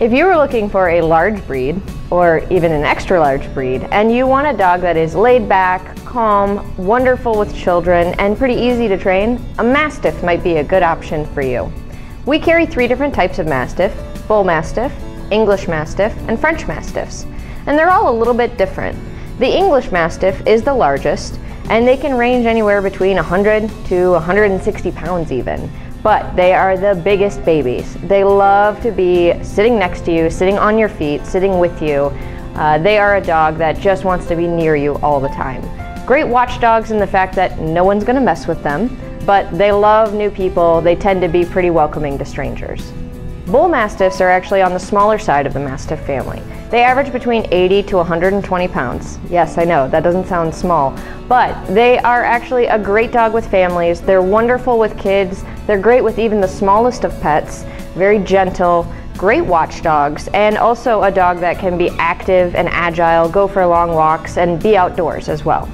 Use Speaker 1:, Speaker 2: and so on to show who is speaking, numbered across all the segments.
Speaker 1: If you were looking for a large breed, or even an extra large breed, and you want a dog that is laid back, calm, wonderful with children, and pretty easy to train, a Mastiff might be a good option for you. We carry three different types of Mastiff, Bull Mastiff, English Mastiff, and French Mastiffs, and they're all a little bit different. The English Mastiff is the largest, and they can range anywhere between 100 to 160 pounds even but they are the biggest babies. They love to be sitting next to you, sitting on your feet, sitting with you. Uh, they are a dog that just wants to be near you all the time. Great watchdogs in the fact that no one's going to mess with them, but they love new people. They tend to be pretty welcoming to strangers. Bull Mastiffs are actually on the smaller side of the Mastiff family. They average between 80 to 120 pounds. Yes, I know, that doesn't sound small, but they are actually a great dog with families. They're wonderful with kids. They're great with even the smallest of pets, very gentle, great watchdogs, and also a dog that can be active and agile, go for long walks, and be outdoors as well.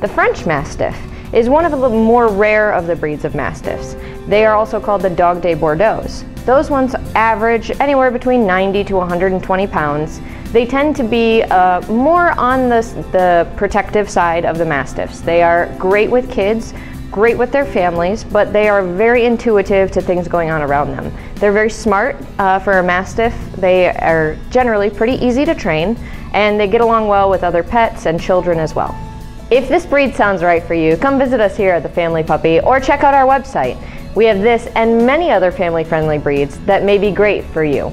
Speaker 1: The French Mastiff is one of the more rare of the breeds of Mastiffs. They are also called the Dogue de Bordeaux. Those ones average anywhere between 90 to 120 pounds. They tend to be uh, more on the, the protective side of the Mastiffs. They are great with kids, great with their families, but they are very intuitive to things going on around them. They're very smart uh, for a Mastiff. They are generally pretty easy to train, and they get along well with other pets and children as well. If this breed sounds right for you, come visit us here at the Family Puppy or check out our website. We have this and many other family-friendly breeds that may be great for you.